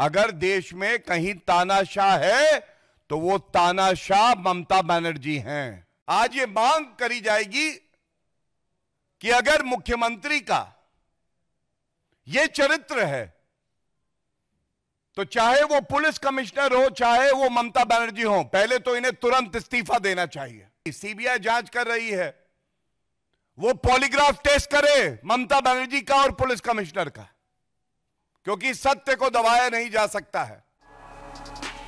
अगर देश में कहीं तानाशाह है तो वो तानाशाह ममता बनर्जी हैं। आज ये मांग करी जाएगी कि अगर मुख्यमंत्री का ये चरित्र है तो चाहे वो पुलिस कमिश्नर हो, चाहे वो ममता बनर्जी हो, पहले तो इन्हें तुरंत इस्तीफा देना चाहिए। सीबीआई जाँच कर रही है। वो पॉलीग्राफ टेस्ट करे ममता बनर्जी का और पुलिस कमिश्नर का। क्योंकि सत्य को दबाया नहीं जा सकता है।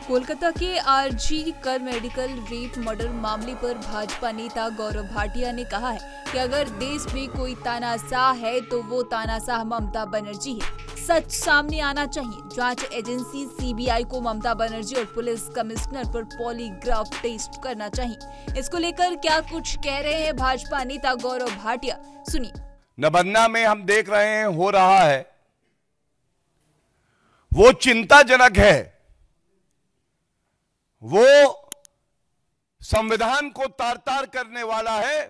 कोलकाता के आरजी कर मेडिकल रेप मर्डर मामले पर भाजपा नेता गौरव भाटिया ने कहा है कि अगर देश में कोई तानाशाह है तो वो तानाशाह ममता बनर्जी है। सच सामने आना चाहिए। जाँच एजेंसी सीबीआई को ममता बनर्जी और पुलिस कमिश्नर पर पॉलीग्राफ टेस्ट करना चाहिए। इसको लेकर क्या कुछ कह रहे हैं भाजपा नेता गौरव भाटिया? सुनिए। नबन्ना में हम देख रहे हैं हो रहा है वो चिंताजनक है। वो संविधान को तार तार करने वाला है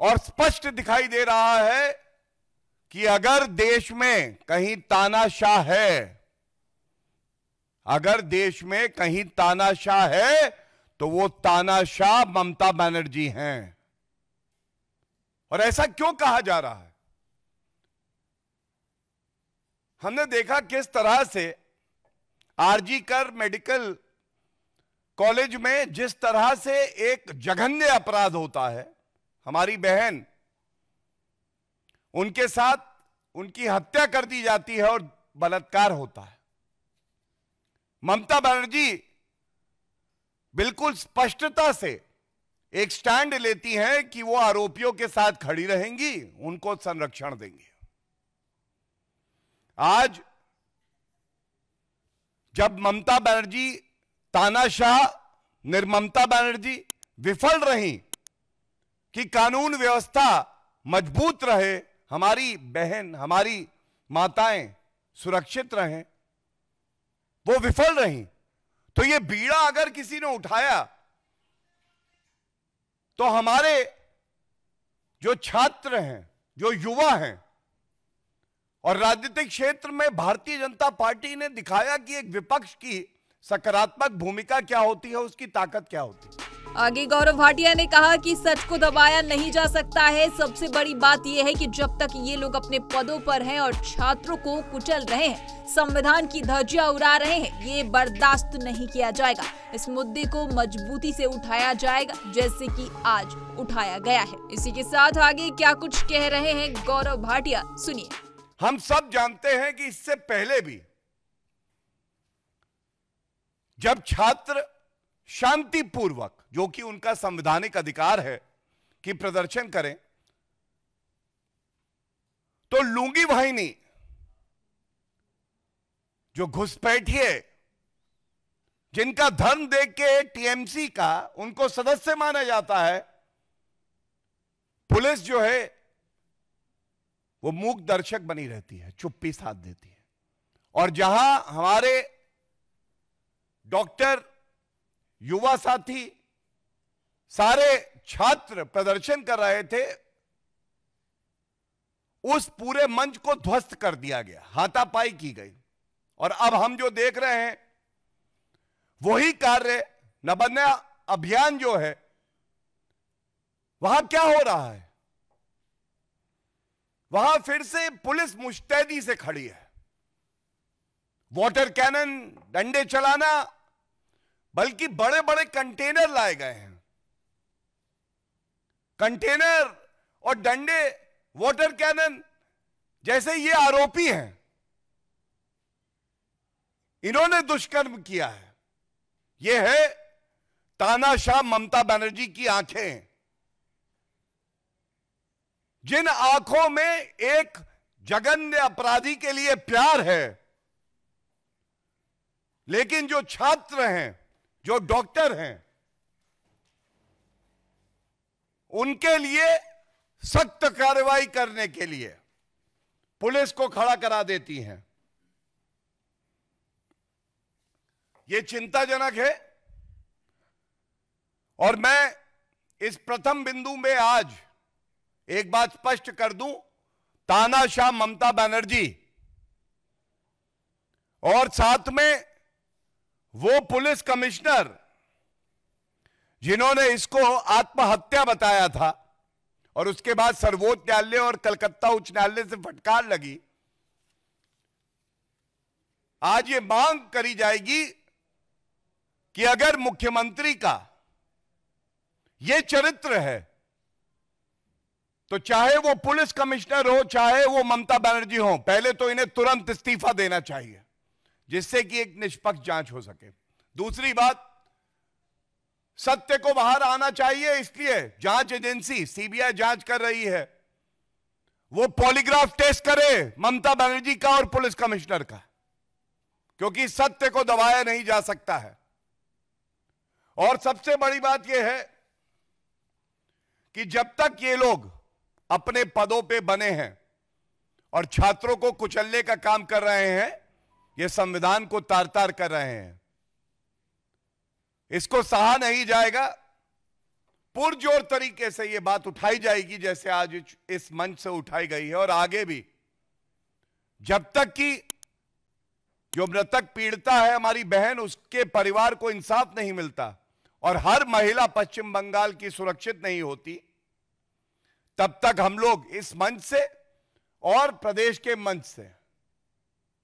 और स्पष्ट दिखाई दे रहा है कि अगर देश में कहीं तानाशाह है, अगर देश में कहीं तानाशाह है तो वो तानाशाह ममता बनर्जी हैं। और ऐसा क्यों कहा जा रहा है? हमने देखा किस तरह से आरजी कर मेडिकल कॉलेज में जिस तरह से एक जघन्य अपराध होता है, हमारी बहन, उनके साथ उनकी हत्या कर दी जाती है और बलात्कार होता है। ममता बनर्जी बिल्कुल स्पष्टता से एक स्टैंड लेती हैं कि वो आरोपियों के साथ खड़ी रहेंगी, उनको संरक्षण देंगे। आज जब ममता बनर्जी तानाशाह निर्ममता बनर्जी विफल रही कि कानून व्यवस्था मज़बूत रहे, हमारी बहन, हमारी माताएँ सुरक्षित रहें, वो विफल रही। तो ये बीड़ा अगर किसी ने उठाया तो हमारे जो छात्र हैं, जो युवा हैं और राजनीतिक क्षेत्र में भारतीय जनता पार्टी ने दिखाया कि एक विपक्ष की सकारात्मक भूमिका क्या होती है, उसकी ताकत क्या होती है? आगे गौरव भाटिया ने कहा कि सच को दबाया नहीं जा सकता है। सबसे बड़ी बात यह है कि जब तक ये लोग अपने पदों पर हैं और छात्रों को कुचल रहे हैं, संविधान की धज्जियाँ उड़ा रहे हैं, ये बर्दाश्त नहीं किया जाएगा। इस मुद्दे को मजबूती से उठाया जाएगा, जैसे कि आज उठाया गया है। इसी के साथ आगे क्या कुछ कह रहे हैं गौरव भाटिया, सुनिए। हम सब जानते हैं कि इससे पहले भी जब छात्र शांतिपूर्वक, जो कि उनका संवैधानिक अधिकार है, कि प्रदर्शन करें तो लूँगी वाहिनी, जो घुसपैठिए जिनका धर्म देख के टीएमसी का उनको सदस्य माना जाता है, पुलिस जो है वो मूक दर्शक बनी रहती है, चुप्पी साथ देती है। और जहाँ हमारे डॉक्टर, युवा साथी, सारे छात्र प्रदर्शन कर रहे थे, उस पूरे मंच को ध्वस्त कर दिया गया, हाथापाई की गई। और अब हम जो देख रहे हैं, वही कार्य नबन्या अभियान जो है, वहाँ क्या हो रहा है? वहाँ फिर से पुलिस मुस्तैदी से खड़ी है। वाटर कैनन, डंडे चलाना, बल्कि बड़े बड़े कंटेनर लाए गए हैं। कंटेनर और डंडे, वाटर कैनन जैसे ये आरोपी हैं। इन्होंने दुष्कर्म किया है। यह है तानाशाह ममता बनर्जी की आँखें। जिन आँखों में एक जगन्य अपराधी के लिए प्यार है, लेकिन जो छात्र हैं, जो डॉक्टर हैं, उनके लिए सख्त कार्रवाई करने के लिए पुलिस को खड़ा करा देती हैं। यह चिंताजनक है। और मैं इस प्रथम बिंदु में आज एक बात स्पष्ट कर दूँ, तानाशाह ममता बनर्जी। और साथ में वो पुलिस कमिश्नर, जिन्होंने इसको आत्महत्या बताया था, और उसके बाद सर्वोच्च न्यायालय और कलकत्ता उच्च न्यायालय से फटकार लगी। आज ये मांग करी जाएगी कि अगर मुख्यमंत्री का ये चरित्र है तो चाहे वो पुलिस कमिश्नर हो, चाहे वो ममता बनर्जी हो, पहले तो इन्हें तुरंत इस्तीफा देना चाहिए, जिससे कि एक निष्पक्ष जाँच हो सके। दूसरी बात, सत्य को बाहर आना चाहिए, इसलिए जाँच एजेंसी, सीबीआई जाँच कर रही है। वो पॉलीग्राफ टेस्ट करे ममता बनर्जी का और पुलिस कमिश्नर का, क्योंकि सत्य को दबाया नहीं जा सकता है। और सबसे बड़ी बात यह है कि जब तक ये लोग अपने पदों पे बने हैं और छात्रों को कुचलने का काम कर रहे हैं, ये संविधान को तार तार कर रहे हैं। इसको सहा नहीं जाएगा, पुरजोर तरीके से यह बात उठाई जाएगी जैसे आज इस मंच से उठाई गई है और आगे भी। जब तक कि जो मृतक पीड़िता है हमारी बहन, उसके परिवार को इंसाफ नहीं मिलता और हर महिला पश्चिम बंगाल की सुरक्षित नहीं होती तब तक हम लोग इस मंच से और प्रदेश के मंच से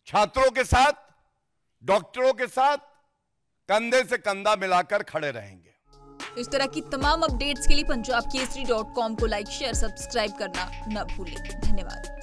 छात्रों के साथ, डॉक्टरों के साथ कंधे से कंधा मिलाकर खड़े रहेंगे। इस तरह की तमाम अपडेट्स के लिए पंजाब केसरी डॉट कॉम को लाइक शेयर सब्सक्राइब करना न भूलें। धन्यवाद।